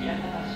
Yeah.